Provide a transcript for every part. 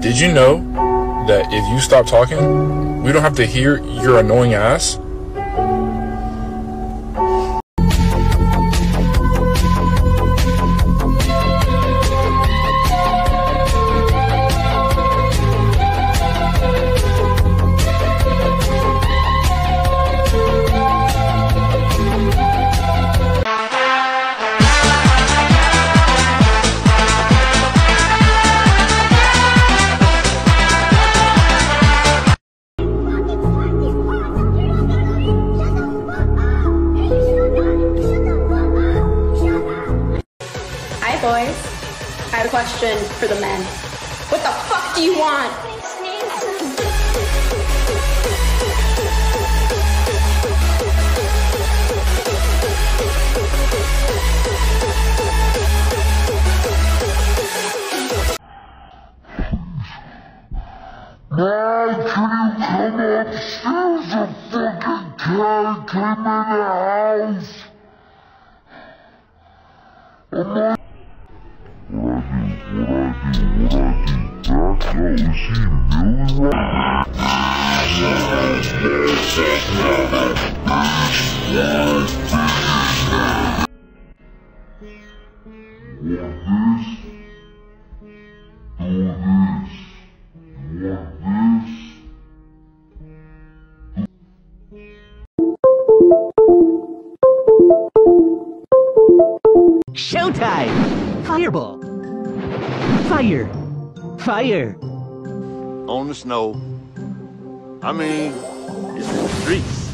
Did you know that if you stop talking, we don't have to hear your annoying ass? Question for the men. What the fuck do you want? Man, can you come upstairs? A fucking cat came in the house. Showtime! Fireball! Fire! Fire! on the snow. I mean, it's in the streets.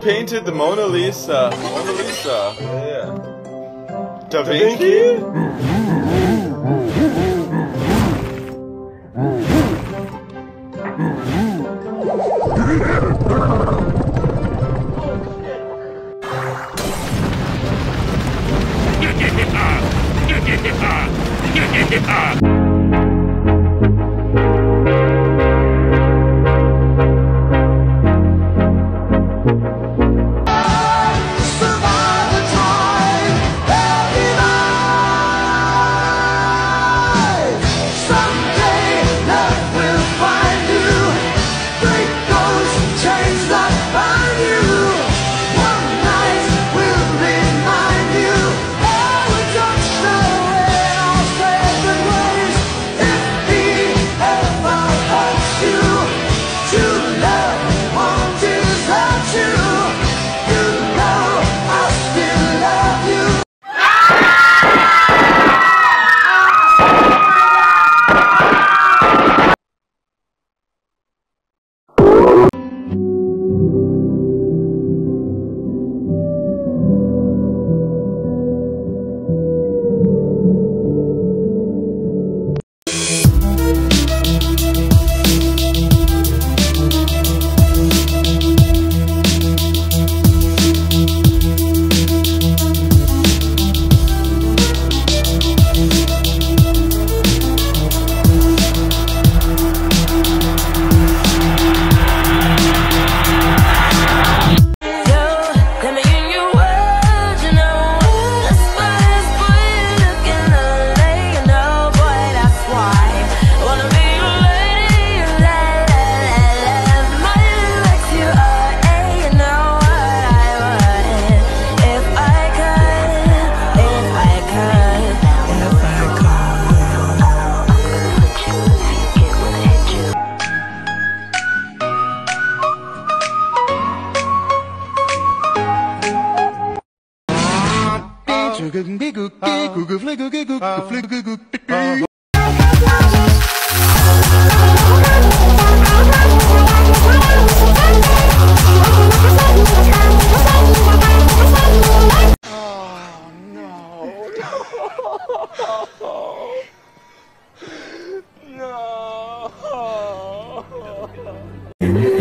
painted the Mona Lisa. Mona Lisa. Yeah. Da Vinci? Let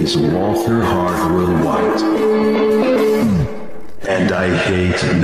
is Walter Hart White. And I hate their